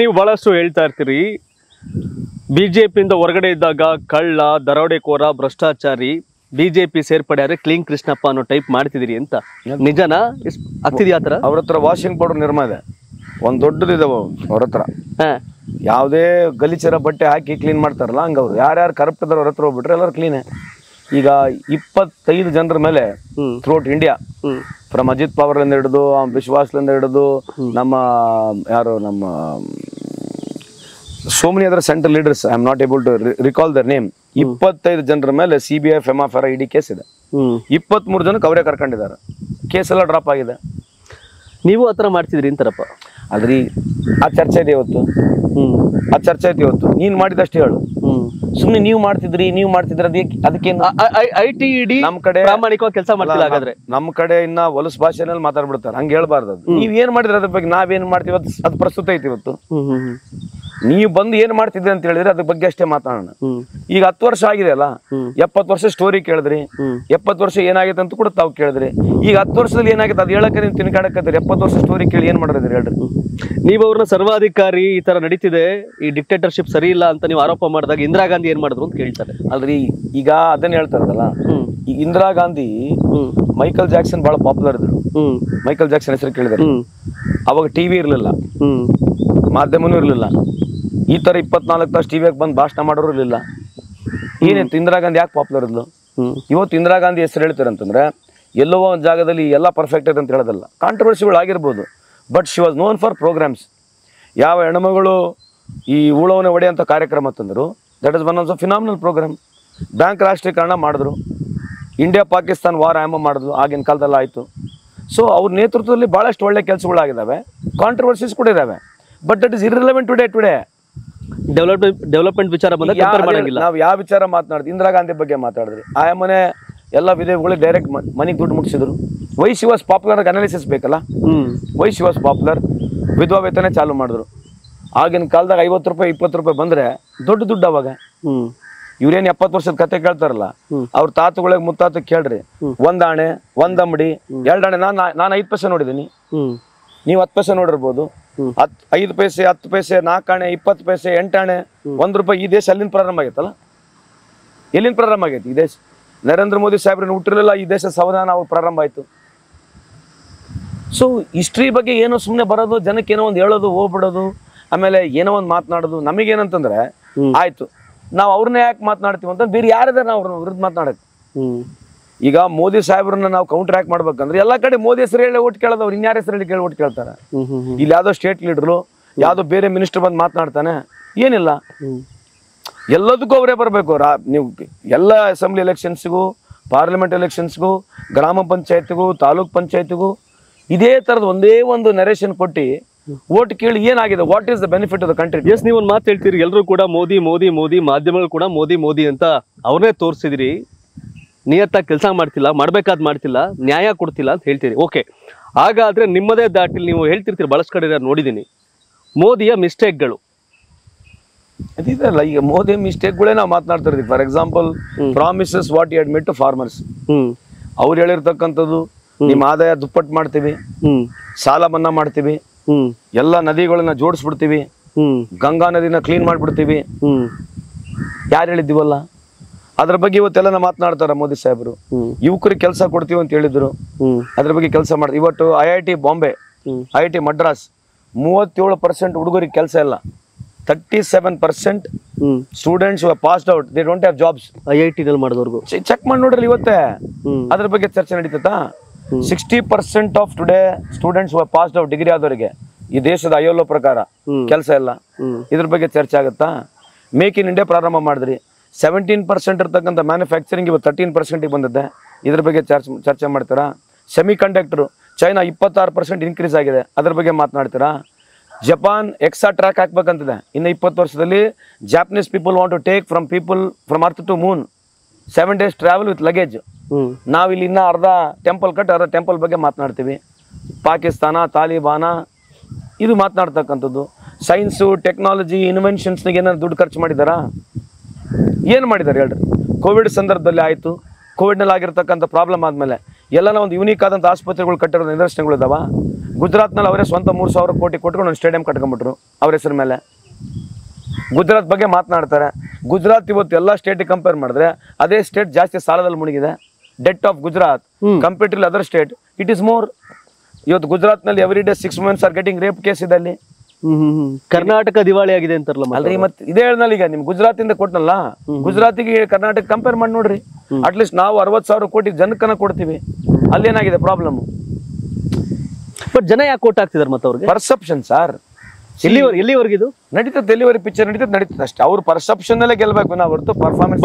ನೀವು ಬಹಳಷ್ಟು ಹೇಳ್ತಾ ಇರ್ತೀರಿ. ಪಿಯಿಂದ ಹೊರಗಡೆ ಇದ್ದಾಗ ಕಳ್ಳ ದರೋಡೆಕೋರ ಭ್ರಷ್ಟಾಚಾರಿ ಬಿಜೆಪಿ ಸೇರ್ಪಡೆ ಆದ್ರೆ ಕ್ಲೀನ್ ಕೃಷ್ಣಪ್ಪ ಅನ್ನೋ ಟೈಪ್ ಮಾಡ್ತಿದ್ದೀರಿ ಅಂತ. ನಿಜನಾ? ಆಗ್ತಿದ್ಯಾ ಆತರ ಅವ್ರ ಹತ್ರ ವಾಷಿಂಗ್ ಪೌಡರ್ ನಿರ್ಮ ಇದೆ. ಒಂದು ದೊಡ್ಡದಿದಾವ ಅವ್ರ ಹತ್ರ. ಹಾ. ಯಾವುದೇ ಗಲೀಚರ ಬಟ್ಟೆ ಹಾಕಿ ಕ್ಲೀನ್ ಮಾಡ್ತಾರಲ್ಲ ಹಂಗ ಅವ್ರು ಯಾರ್ಯಾರು ಕರಪ್ಟ್ ಇದಾರೆ ಅವ್ರ ಹತ್ರ ಹೋಗ್ಬಿಟ್ರೆ ಎಲ್ಲರೂ ಕ್ಲೀನ್ ಈಗ ಇಪ್ಪತ್ತೈದು ಜನರ ಮೇಲೆ ಥ್ರೂಟ್ ಇಂಡಿಯಾ ಫ್ರಮ್ ಅಜಿತ್ ಪವರ್ಲಿಂದ ಹಿಡಿದು ವಿಶ್ವಾಸ್ಲಿಂದ ಹಿಡಿದು ನಮ್ಮ ಯಾರು ನಮ್ಮ so many other central leaders I am not able to recall their name ಇಪ್ಪತ್ತೈದು ಜನರ ಮೇಲೆ ಸಿ ಬಿ ಐ ಫೆಮಾಫೆರ ಇಡಿ ಕೇಸ್ ಇದೆ. ಹ್ಮ್. ಇಪ್ಪತ್ಮೂರು ಜನಕ್ಕೆ ಅವರೇ ಕರ್ಕೊಂಡಿದ್ದಾರೆ. ಕೇಸ್ ಎಲ್ಲ ಡ್ರಾಪ್ ಆಗಿದೆ. ನೀವು ಆ ಥರ ಮಾಡ್ತಿದ್ರಿ ಅಂತಾರಪ್ಪ ಆದ್ರೆ ಆ ಚರ್ಚೆ ಇದೆ ಇವತ್ತು. ಆ ಚರ್ಚೆ ಐತಿ ಇವತ್ತು. ನೀನ್ ಮಾಡಿದಷ್ಟು ಹೇಳು. ಸುಮ್ನೆ ನೀವು ಮಾಡ್ತಿದ್ರಿ ನೀವು ಮಾಡ್ತಿದ್ರಿ ಅದಕ್ಕೆ ಅದಕ್ಕೆ ಐ ಟಿ ಇಡಿ ನಮ್ ಕಡೆ ಪ್ರಾಮಾಣಿಕವಾಗಿ ಕೆಲಸ ಮಾಡ್ತಿಲ್ಲ ಹಾಗಾದ್ರೆ. ನಮ್ ಕಡೆ ಇನ್ನ ಹೊಲಸು ಭಾಷೆನಲ್ಲಿ ಮಾತಾಡ್ಬಿಡ್ತಾರೆ. ಹಂಗೆ ಹೇಳ್ಬಾರ್ದು ನೀವ್ ಏನ್ ಮಾಡಿದ್ರೆ ಅದ್ರ ಬಗ್ಗೆ ನಾವೇನ್ ಮಾಡ್ತೀವಿ ಅದು ಪ್ರಸ್ತುತ ಐತಿ ಇವತ್ತು. ನೀವು ಬಂದು ಏನ್ ಮಾಡ್ತಿದ್ರಿ ಅಂತ ಹೇಳಿದ್ರೆ ಅದ್ರ ಬಗ್ಗೆ ಅಷ್ಟೇ ಮಾತಾಡೋಣ. ಈಗ ಹತ್ತು ವರ್ಷ ಆಗಿದೆ ಅಲ್ಲ. ಎಪ್ಪತ್ತು ವರ್ಷ ಸ್ಟೋರಿ ಕೇಳಿದ್ರಿ. ಎಪ್ಪತ್ತು ವರ್ಷ ಏನಾಗಿದೆ ಅಂತ ಕೂಡ ತಾವು ಕೇಳಿದ್ರಿ. ಈಗ ಹತ್ತು ವರ್ಷದಲ್ಲಿ ಏನಾಗಿದೆ ಅದು ಹೇಳಕ್ಕೆ ನೀವು ತಿನ್ಕಾಡಕತ್ತೀರಿ ಎಪ್ಪತ್ತು ವರ್ಷ ಸ್ಟೋರಿ ಕೇಳಿ ಏನ್ ಮಾಡಿದ್ರಿ ಹೇಳ್ರಿ. ನೀವು ಅವ್ರನ್ನ ಸರ್ವಾಧಿಕಾರಿ ಈ ತರ ನಡೀತಿದೆ. ಈ ಡಿಕ್ಟೇಟರ್ಶಿಪ್ ಸರಿ ಇಲ್ಲ ಅಂತ ನೀವು ಆರೋಪ ಮಾಡಿದಾಗ ಇಂದಿರಾ ಗಾಂಧಿ ಏನ್ ಮಾಡಿದ್ರು ಅಂತ ಕೇಳ್ತಾರೆ. ಅಲ್ರಿ ಈಗ ಅದನ್ನ ಹೇಳ್ತಾರಲ್ಲ ಈಗ ಇಂದಿರಾ ಗಾಂಧಿ ಮೈಕಲ್ ಜಾಕ್ಸನ್ ಬಹಳ ಪಾಪ್ಯುಲರ್ ಇದ್ರು. ಮೈಕಲ್ ಜಾಕ್ಸನ್ ಹೆಸರು ಕೇಳಿದ್ರು. ಅವಾಗ ಟಿವಿ ಇರ್ಲಿಲ್ಲ. ಮಾಧ್ಯಮನೂ ಇರಲಿಲ್ಲ. ಈ ತರ ಇಪ್ಪತ್ನಾಲ್ಕು ತಾಸು ಟಿವಿಯಾಗ ಬಂದು ಭಾಷಣ ಮಾಡೋರು ಇರಲಿಲ್ಲ. ಏನಿತ್ತು ಇಂದಿರಾ ಗಾಂಧಿ ಯಾಕೆ ಪಾಪ್ಯುಲರ್ ಇದ್ಲು? ಇವತ್ತು ಇಂದಿರಾ ಗಾಂಧಿ ಹೆಸರು ಹೇಳ್ತೀರಂತಂದ್ರೆ ಎಲ್ಲೋ ಒಂದು ಜಾಗದಲ್ಲಿ ಎಲ್ಲ ಪರ್ಫೆಕ್ಟ್ ಇದೆ ಅಂತ ಹೇಳೋದಲ್ಲ. ಕಾಂಟ್ರವರ್ಸಿಗಳು ಆಗಿರ್ಬೋದು. But she was known for programmes ಯಾವ ಹೆಣ್ಮಗಳು ಈ ಉಳವನೆ ಒಡೆಯಂಥ ಕಾರ್ಯಕ್ರಮ ತಂದರು that is one of phenomenal programme bank ರಾಷ್ಟ್ರೀಕರಣ ಮಾಡಿದ್ರು. ಇಂಡಿಯಾ ಪಾಕಿಸ್ತಾನ್ ವಾರ್ ಆಯಮ ಮಾಡಿದ್ರು. ಆಗಿನ ಕಾಲದಲ್ಲಿ ಆಯಿತು. ಸೊ ಅವ್ರ ನೇತೃತ್ವದಲ್ಲಿ ಭಾಳಷ್ಟು ಒಳ್ಳೆ ಕೆಲಸಗಳಾಗಿದ್ದಾವೆ ಕಾಂಟ್ರವರ್ಸೀಸ್ ಕೂಡ ಇದ್ದಾವೆ but that is irrelevant today today development development ವಿಚಾರ ಬಂದಾಗ ಕಂಪೇರ್ ಮಾಡಂಗಿಲ್ಲ. ನಾವು ಯಾವ ವಿಚಾರ ಮಾತನಾಡಿದ್ವಿ ಇಂದಿರಾ ಗಾಂಧಿ ಬಗ್ಗೆ ಮಾತಾಡಿದ್ರಿ. ಮನೆ ಎಲ್ಲ ವಿಧೇಯಕಗಳು ಡೈರೆಕ್ಟ್ ಮನೆಗೆ ದುಡ್ಡು ಮುಗಿಸಿದ್ರು why she was popular analysis ಬೇಕಲ್ಲ? ವೈ ಶಿ ವಾಸ್ ಪಾಪ್ಯುಲರ್ ವಿಧವಾ ವೇತನ ಚಾಲು ಮಾಡಿದ್ರು. ಆಗಿನ ಕಾಲದಾಗ ಐವತ್ತು ರೂಪಾಯಿ ಇಪ್ಪತ್ತು ರೂಪಾಯಿ ಬಂದ್ರೆ ದೊಡ್ಡ ದುಡ್ಡು ಅವಾಗ. ಇವ್ರೇನು ಇವ್ರೇನ್ ಎಪ್ಪತ್ತು ವರ್ಷದ ಕತೆ ಕೇಳ್ತಾರಲ್ಲ? ಅವ್ರ ತಾತಗಳಿಗೆ ಮುತ್ತಾತ ಕೇಳ್ರಿ. ಒಂದಾಣೆ ಆಣೆ ಎರಡಾಣೆ ಅಂಬಡಿ ಎರಡು ಆಣೆ. ನಾನು ನಾನು ಐದು ಪೈಸೆ ನೋಡಿದ್ದೀನಿ. ನೀವು ಹತ್ತು ಪೈಸೆ ನೋಡಿರ್ಬೋದು. ಹತ್ ಐದು ಪೈಸೆ ಹತ್ತು ಪೈಸೆ ನಾಲ್ಕು ಆಣೆ ಇಪ್ಪತ್ತು ಪೈಸೆ ಎಂಟು ಅಣೆ ಒಂದು ರೂಪಾಯಿ ಈ ದೇಶ ಅಲ್ಲಿಂದ ಪ್ರಾರಂಭ ಆಗೈತಲ್ಲ? ಎಲ್ಲಿಂದ ಪ್ರಾರಂಭ ಆಗೈತಿ ಈ ದೇಶ? ನರೇಂದ್ರ ಮೋದಿ ಸಾಹೇಬ್ರನ್ನ ಹುಟ್ಟಿರಲಿಲ್ಲ ಈ ದೇಶ ಸಂವಿಧಾನ ಅವ್ರು ಪ್ರಾರಂಭ ಆಯ್ತು. ಸೊ ಹಿಸ್ಟ್ರಿ ಬಗ್ಗೆ ಏನೋ ಸುಮ್ಮನೆ ಬರೋದು ಜನಕ್ಕೆ ಏನೋ ಒಂದು ಹೇಳೋದು ಹೋಗ್ಬಿಡೋದು ಆಮೇಲೆ ಏನೋ ಒಂದು ಮಾತನಾಡೋದು ನಮಗೇನಂತಂದ್ರೆ ಆಯ್ತು. ನಾವು ಅವ್ರನ್ನ ಯಾಕೆ ಮಾತನಾಡ್ತೀವಿ ಅಂತ ಬೇರೆ ಯಾರಿದಾರೆ ನಾವು ಅವ್ರನ್ನ ವಿರುದ್ಧ ಮಾತನಾಡಕ್ಕೆ? ಈಗ ಮೋದಿ ಸಾಹೇಬ್ರನ್ನ ನಾವು ಕೌಂಟರ್ ಯಾಕೆ ಮಾಡ್ಬೇಕಂದ್ರೆ ಎಲ್ಲ ಕಡೆ ಮೋದಿ ಹೆಸರು ಹೇಳಿ ಓಟ್ ಕೇಳೋದವ್ರು ಇನ್ಯಾರ ಹೆಸರು ಹೇಳಿ ಕೇಳಿ ಓಟ್ ಕೇಳ್ತಾರೆ. ಇಲ್ಲಿ ಯಾವುದೋ ಸ್ಟೇಟ್ ಲೀಡ್ರು ಯಾವುದೋ ಬೇರೆ ಮಿನಿಸ್ಟರ್ ಬಂದು ಮಾತನಾಡ್ತಾನೆ ಏನಿಲ್ಲ. ಎಲ್ಲದಕ್ಕೂ ಅವರೇ ಬರಬೇಕು. ರಾ ನೀವು ಎಲ್ಲ ಅಸೆಂಬ್ಲಿ ಎಲೆಕ್ಷನ್ಸ್ಗೂ ಪಾರ್ಲಿಮೆಂಟ್ ಎಲೆಕ್ಷನ್ಸ್ಗೂ ಗ್ರಾಮ ಪಂಚಾಯತ್ಗೂ ತಾಲೂಕ್ ಪಂಚಾಯತ್ಗೂ ಇದೇ ಥರದ ಒಂದೇ ಒಂದು ನರೇಷನ್ ಕೊಟ್ಟು ಓಟ್ ಕೇಳಿ ಏನಾಗಿದೆ? What is the benefit of the country S ನೀವು ಒಂದು ಮಾತು ಹೇಳ್ತೀರಿ. ಎಲ್ಲರೂ ಕೂಡ ಮೋದಿ ಮೋದಿ ಮೋದಿ ಮಾಧ್ಯಮಗಳು ಕೂಡ ಮೋದಿ ಮೋದಿ ಅಂತ ಅವ್ರನ್ನೇ ತೋರಿಸಿದಿರಿ. ನಿಯತ್ತಾಗಿ ಕೆಲಸ ಮಾಡ್ತಿಲ್ಲ ಮಾಡ್ಬೇಕಾದ್ ಮಾಡ್ತಿಲ್ಲ ನ್ಯಾಯ ಕೊಡ್ತಿಲ್ಲ ಅಂತ ಹೇಳ್ತೀರಿ. ಓಕೆ. ಹಾಗಾದ್ರೆ ನಿಮ್ಮದೇ ದಾಟಿಲಿ ನೀವು ಹೇಳ್ತಿರ್ತೀರಿ ಬಹಳಷ್ಟು ಕಡೆ ನಾನು ನೋಡಿದ್ದೀನಿ. ಮೋದಿಯ ಮಿಸ್ಟೇಕ್ಗಳು. ಅದಿದಲ್ಲ ಈಗ ಮೋದಿ ಮಿಸ್ಟೇಕ್ಗಳೇ ನಾವು ಮಾತನಾಡ್ತಾ for example promises what you admit to farmers. ಅವ್ರು ಹೇಳಿರ್ತಕ್ಕಂಥದ್ದು ನಿಮ್ಮ ಆದಾಯ ದುಪ್ಪಟ್ಟು ಮಾಡ್ತೀವಿ. ಹ್ಮ್. ಸಾಲ ಮನ್ನಾ ಮಾಡ್ತೀವಿ. ಹ್ಮ್. ಎಲ್ಲ ನದಿಗಳನ್ನ ಜೋಡಿಸ್ಬಿಡ್ತೀವಿ. ಹ್ಮ್. ಗಂಗಾ ನದಿನ ಕ್ಲೀನ್ ಮಾಡಿಬಿಡ್ತೀವಿ. ಹ್ಮ್. ಯಾರು ಹೇಳಿದ್ದೀವಲ್ಲ? ಅದ್ರ ಬಗ್ಗೆ ಇವತ್ತೆಲ್ಲ ಮಾತನಾಡ್ತಾರ ಮೋದಿ ಸಾಹೇಬರು. ಯುವಕರಿಗೆ ಕೆಲಸ ಕೊಡ್ತೀವಿ ಅಂತ ಹೇಳಿದ್ರು. ಅದ್ರ ಬಗ್ಗೆ ಕೆಲಸ ಮಾಡ್ತೀವಿ ಇವತ್ತು I I T Bombay. I I T Madras ಮೂವತ್ತೇಳು ಪರ್ಸೆಂಟ್ ಹುಡುಗರಿಗೆ ಕೆಲಸ ಇಲ್ಲ. Thirty seven percent students passed out they don't have jobs I I T ಮಾಡಿದವ್ರಿಗೂ. Check ಮಾಡಿ ನೋಡ್ರಿ ಇವತ್ತೇ. ಅದ್ರ ಬಗ್ಗೆ ಚರ್ಚೆ ನಡೀತಾ sixty percent of today students passed out degree ಆದವರಿಗೆ ಈ ದೇಶದ ಐಎಲ್ಒ ಪ್ರಕಾರ. ಕೆಲಸ ಇಲ್ಲ. ಇದ್ರ ಬಗ್ಗೆ ಚರ್ಚೆ ಆಗುತ್ತಾ? ಮೇಕ್ ಇನ್ ಇಂಡಿಯಾ ಪ್ರಾರಂಭ ಮಾಡಿದ್ರಿ. ಸೆವೆಂಟೀನ್ ಪರ್ಸೆಂಟ್ ಇರ್ತಕ್ಕಂಥ ಮ್ಯಾನುಫ್ಯಾಕ್ಚರಿಂಗ್ ಇವತ್ತು ತರ್ಟೀನ್ ಪರ್ಸೆಂಟಿಗೆ ಬಂದಿದೆ. ಇದ್ರ ಬಗ್ಗೆ ಚರ್ಚ್ ಚರ್ಚೆ ಮಾಡ್ತೀರಾ? ಸೆಮಿ ಕಂಡಕ್ಟ್ರು ಚೈನಾ ಇಪ್ಪತ್ತಾರು ಪರ್ಸೆಂಟ್ ಇನ್ಕ್ರೀಸ್ ಆಗಿದೆ. ಅದ್ರ ಬಗ್ಗೆ ಮಾತನಾಡ್ತೀರಾ? Japan ಎಕ್ಸಾ track ಹಾಕ್ಬೇಕಂತಿದೆ. ಇನ್ನು ಇಪ್ಪತ್ತು ವರ್ಷದಲ್ಲಿ Japanese people want to take from people from earth to moon seven days travel with luggage ನಾವು ನಾವಿಲ್ಲಿ ಇನ್ನೂ ಅರ್ಧ ಟೆಂಪಲ್ ಕಟ್ ಅರ್ಧ ಟೆಂಪಲ್ ಬಗ್ಗೆ ಮಾತನಾಡ್ತೀವಿ. ಪಾಕಿಸ್ತಾನ ತಾಲಿಬಾನ ಇದು ಮಾತನಾಡ್ತಕ್ಕಂಥದ್ದು. ಸೈನ್ಸು ಟೆಕ್ನಾಲಜಿ ಇನ್ವೆನ್ಷನ್ಸ್ನಿಗೆ ಏನಾದ್ರು ದುಡ್ಡು ಖರ್ಚು ಮಾಡಿದಾರಾ? ಏನು ಮಾಡಿದ್ದಾರೆ ಹೇಳ್ರಿ? ಕೋವಿಡ್ ಸಂದರ್ಭದಲ್ಲಿ ಆಯಿತು. ಕೋವಿಡ್ನಲ್ಲಿ ಆಗಿರ್ತಕ್ಕಂಥ ಪ್ರಾಬ್ಲಮ್ ಆದಮೇಲೆ ಎಲ್ಲನ ಒಂದು ಯೂನಿಕ್ ಆದಂಥ ಆಸ್ಪತ್ರೆಗಳು ಕಟ್ಟಿರೋ ನಿದರ್ಶನಗಳು ಇದಾವ. ಗುಜರಾತ್ನಲ್ಲಿ ಅವರೇ ಸ್ವಂತ ಮೂರು ಸಾವಿರ ಕೋಟಿ ಕೊಟ್ಕೊಂಡು ಒಂದು ಸ್ಟೇಡಿಯಂ ಕಟ್ಕೊಂಡ್ಬಿಟ್ರು ಅವ್ರ ಹೆಸರು ಮೇಲೆ. ಗುಜರಾತ್ ಬಗ್ಗೆ ಮಾತನಾಡ್ತಾರೆ. ಗುಜರಾತ್ ಇವತ್ತು ಎಲ್ಲ ಸ್ಟೇಟಿಗೆ ಕಂಪೇರ್ ಮಾಡಿದ್ರೆ ಅದೇ ಸ್ಟೇಟ್ ಜಾಸ್ತಿ ಸಾಲದಲ್ಲಿ ಮುಳುಗಿದೆ. Debt of Gujarat compare to other state it is more ಇವತ್ತು ಗುಜರಾತ್ನಲ್ಲಿ every day six months are getting rape case ಇದೆ ಅಲ್ಲಿ. ಕರ್ನಾಟಕ ದಿವಾಳಿ ಆಗಿದೆ ಅಂತಾರಲ್ಲ ಅಲ್ರಿ ಮತ್ತೆ ಇದೇ ಹೇಳ್ನಲ್ಲ ಈಗ ನಿಮ್ ಗುಜರಾತಿಂದ ಕೊಟ್ಟನಲ್ಲ ಗುಜರಾತಿಗೆ ಕರ್ನಾಟಕ ಕಂಪೇರ್ ಮಾಡಿ ನೋಡ್ರಿ. ಅಟ್ಲೀಸ್ಟ್ ನಾವು ಅರವತ್ ಸಾವಿರ ಕೋಟಿ ಜನಕ್ಕನ ಕೊಡ್ತೀವಿ. ಅಲ್ಲೇನಾಗಿದೆ ಪ್ರಾಬ್ಲಮ್ ಬಟ್ ಜನ ಯಾಕೆ ಕೋಟ್ ಆಗ್ತಿದಾರೆ ಮತ್ತೆ ಅವ್ರಿಗೆ? ಪರ್ಸೆಪ್ಷನ್ ಸರ್ ಎಲ್ಲಿವರೆಗೆ ಎಲ್ಲಿವರೆಗೆ ಇದು? ನಡೀತದೆ ಡೆಲಿವರಿ ಪಿಕ್ಚರ್ ನಡೀತದೆ ನಡೀತದೆ ಅಷ್ಟೇ. ಅವ್ರ ಪರ್ಸೆಪ್ಷನ್ ಅಲ್ಲೇ ಗೆಲ್ಬೇಕು ನಾವು ಹೊರತು ಪರ್ಫಾರ್ಮೆನ್ಸ್